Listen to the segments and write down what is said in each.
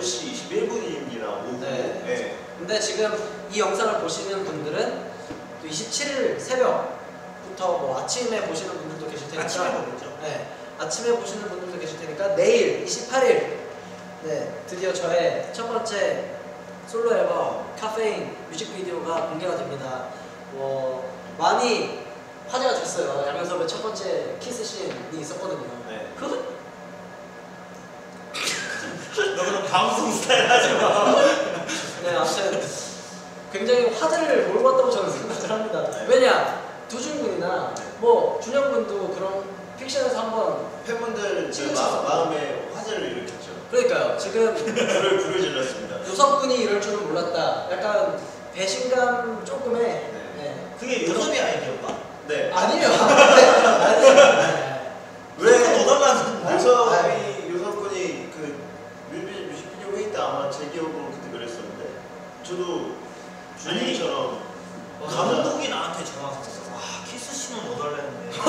10시 21분입니다. 오후. 네. 네. 근데 지금 이 영상을 보시는 분들은 또 27일 새벽부터 뭐 아침에 보시는 분들도 계실 테니까 아침에 보겠죠. 네, 아침에 보시는 분들도 계실 테니까 내일 28일 네, 드디어 저의 첫 번째 솔로 앨범 카페인 뮤직비디오가 공개가 됩니다. 뭐 많이 화제가 됐어요. 양현섭의 첫 번째 키스씬이 있었거든요. 네. 그 너 그럼 방송 스타일 하지 마. 네, 아무튼 굉장히 화제를 몰고 왔다고 저는 생각을 합니다. 네. 왜냐 두준 군이나 뭐 준영 군도 그런 픽션에서 한번 팬분들 그. 마, 마음에 화제를 일으켰죠. 그러니까요. 지금 불을 불을 질렀습니다. 요섭 군이 이럴 줄은 몰랐다. 약간 배신감 조금의 네. 네. 그게 요섭이 아이디어인가? 네. 네. 아니에요. 네. 왜 너 달라는 요섭이 요섭군이 그 뮤비 뮤직비디오 회의 때 아마 제 기억으로 그때 그랬었는데 저도 주님처럼 감독이 나한테 전화 왔어. 와 키스 신호 넣어달라는데.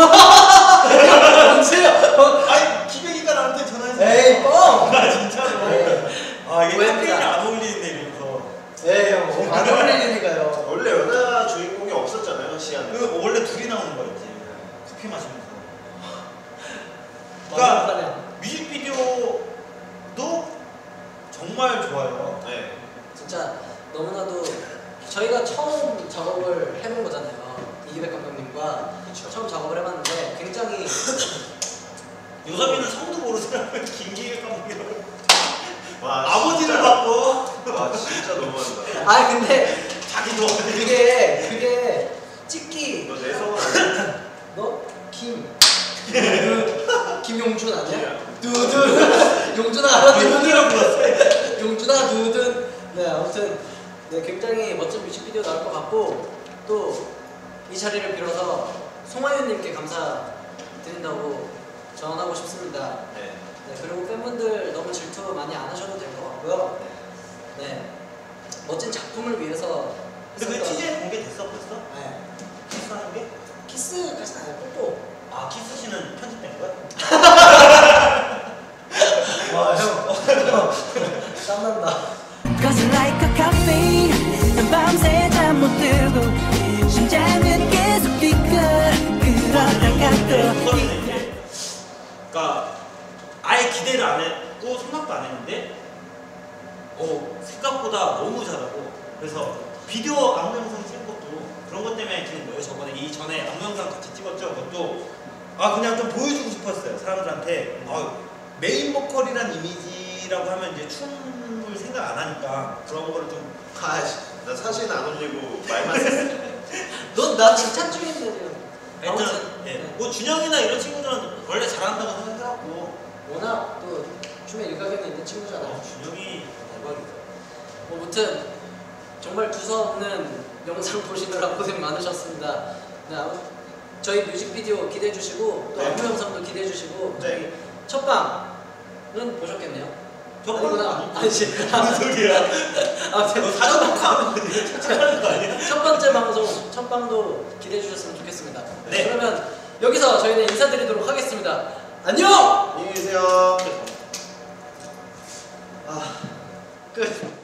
언제요? 아니 기백이가 나한테 전화해서. 에이 뻥. 아 진짜로. 네. 아 이게. 카페인이 안 어울리는데 이러면서. 에이 형, 안 어울리니까요. 원래 여자 주인공이 없었잖아요 시안에. 그 원래 둘이 나오는 거였지. 커피 마시면서. 그러니까 그러니까 뮤직비디오도 정말 좋아요. 저희가 처음 작업을 해본 거잖아요. 이기백 감독님과 그쵸. 처음 작업을 해봤는데 굉장히 요섭이는 성도 모르더라고요. 김기일 감독이라고. 와, 아버지를 진짜- 받고 와 진짜 너무한다. 아 근데 자기도 그게 그게 찍기 너 내성은 아니야? 너? 김 그, 김용준 아니야? 두둔 용준아 용준이라고 두둔 용준아 두둔 네 아무튼 네 굉장히 멋진 뮤직비디오 나올 것 같고 또 이 자리를 빌어서 송하윤님께 감사드린다고 전하고 싶습니다. 네. 네 그리고 팬분들 너무 질투 많이 안 하셔도 될 것 같고요. 네 멋진 작품을 위해서 근데 그 TJ 공개됐어 벌써? 네 키스하는 게? 키스까지는 아니고 또아 키스 씨는 편집된 거야? 와, 형. 땀난다. 우선은 이제 그러니까 아예 기대를 안 했고 생각도 안 했는데 어 생각보다 너무 잘하고 그래서 비디오 안무 영상 찍은 것도 그런 것 때문에 찍은 거예요 저번에 이 전에 안무 영상 같이 찍었죠 그것도 아 그냥 좀 보여주고 싶었어요 사람들한테 아, 메인 보컬이란 이미지라고 하면 이제 춤을 생각 안 하니까 그런 거를 좀 아씨, 나 사진 안 올리고 말만 했어. 넌나 칭찬 중인데 지금. 하여튼 아무튼 예, 네. 뭐 준영이나 이런 친구들은 원래 잘한다고 생각해갖고 워낙 또 춤에 일가견이 있는 친구잖아. 어, 준영이 대박이다 뭐, 아무튼 정말 두서없는 영상 보시느라 고생 많으셨습니다. 네, 저희 뮤직비디오 기대해 주시고 또 네. 안무 영상도 기대해 주시고 네. 저희 첫 방은 보셨겠네요. 방은 아니지. 무슨 소리야 아무튼 너 사전 녹화하는 거 아니야? 첫 번째 방송 첫 방도 기대해 주셨으면 좋겠습니다. 네. 그러면 여기서 저희는 인사드리도록 하겠습니다. 안녕. 안녕히 계세요. 아 끝.